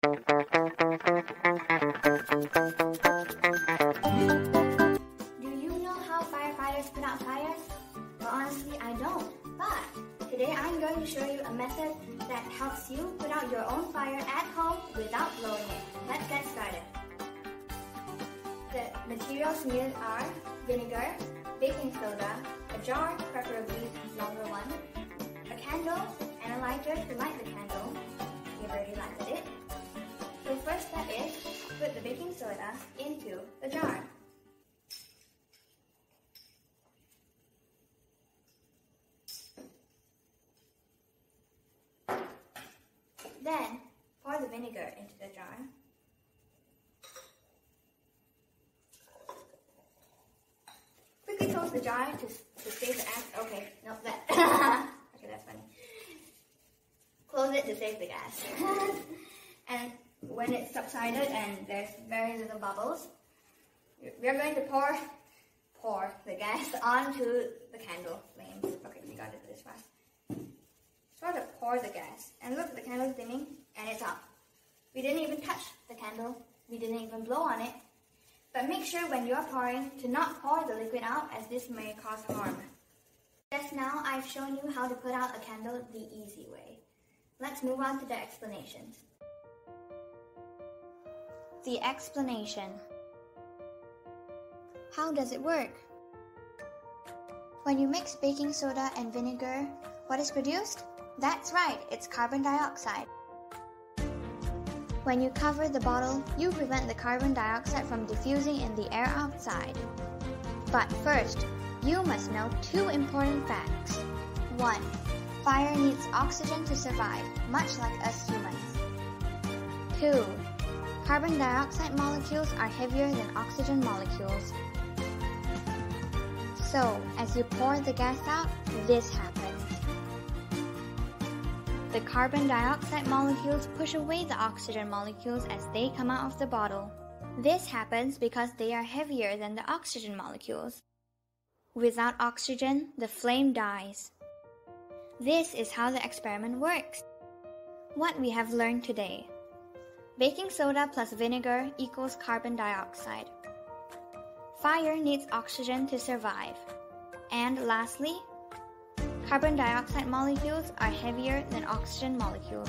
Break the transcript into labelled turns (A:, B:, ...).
A: Do you know how firefighters put out fires? Well, honestly, I don't. But today I'm going to show you a method that helps you put out your own fire at home without blowing it. Let's get started. The materials needed are vinegar, baking soda, a jar, preferably longer one, a candle, and a lighter to light the candle. Soda into the jar. Then pour the vinegar into the jar. Quickly close the jar to, to save the gas. Okay, no, that. okay, that's funny. Close it to save the gas. and when it's subsided and there's very little bubbles, we're going to pour pour the gas onto the candle flames. Okay, we got it this fast. Sort of pour the gas. And look, the candle's dimming and it's up. We didn't even touch the candle. We didn't even blow on it. But make sure when you're pouring to not pour the liquid out as this may cause harm. Just now I've shown you how to put out a candle the easy way. Let's move on to the explanations. The explanation. How does it work? When you mix baking soda and vinegar, what is produced? That's right, it's carbon dioxide. When you cover the bottle, you prevent the carbon dioxide from diffusing in the air outside. But first, you must know two important facts. 1. Fire needs oxygen to survive, much like us humans. 2. Carbon dioxide molecules are heavier than oxygen molecules. So, as you pour the gas out, this happens. The carbon dioxide molecules push away the oxygen molecules as they come out of the bottle. This happens because they are heavier than the oxygen molecules. Without oxygen, the flame dies. This is how the experiment works. What we have learned today. Baking soda plus vinegar equals carbon dioxide. Fire needs oxygen to survive. And lastly, carbon dioxide molecules are heavier than oxygen molecules.